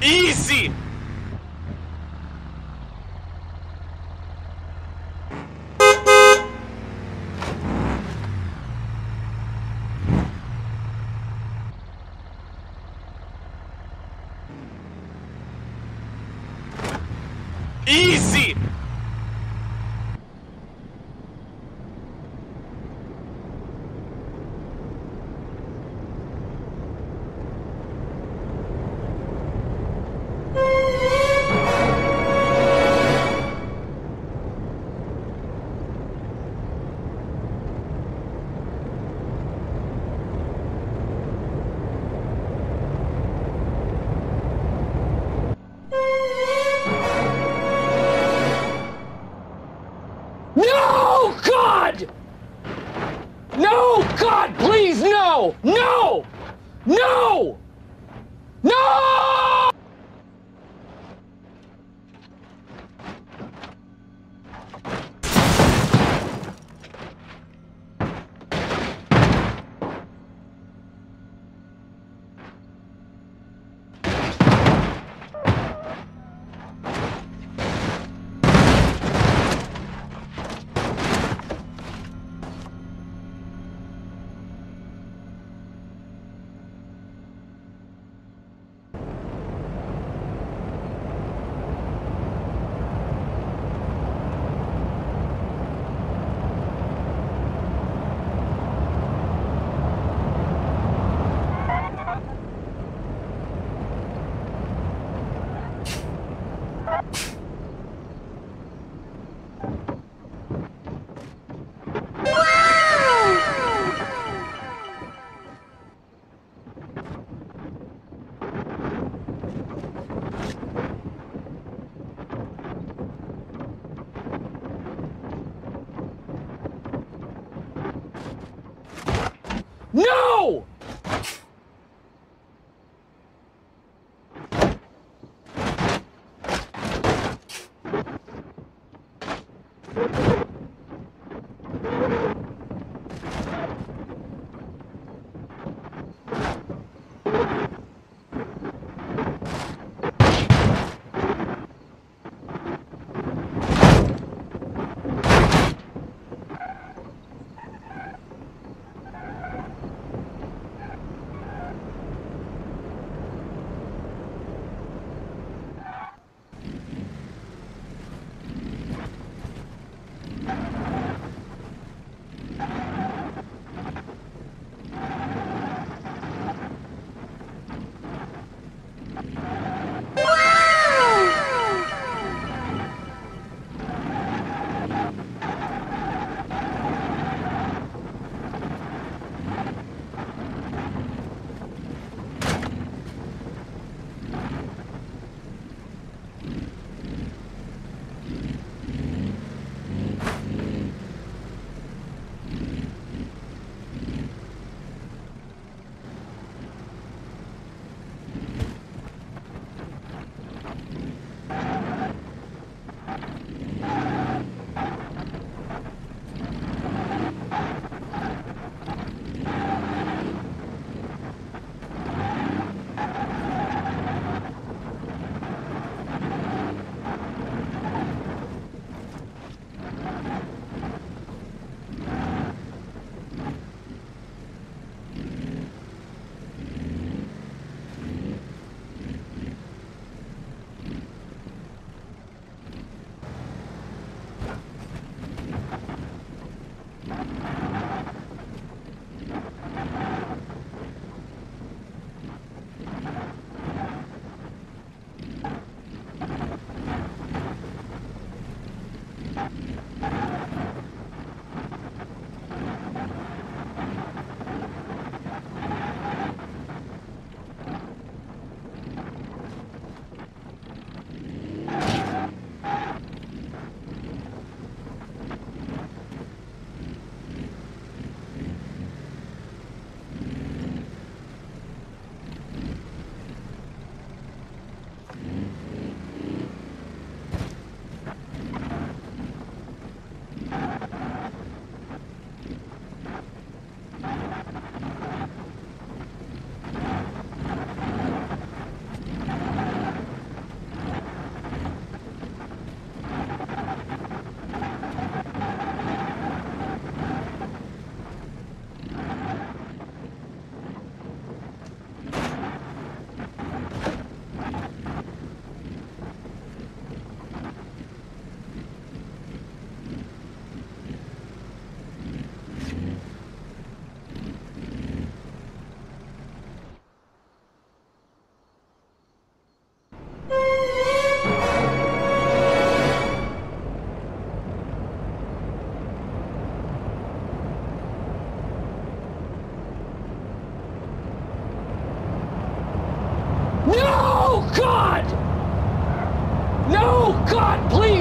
Easy! Easy! No! No! God, please!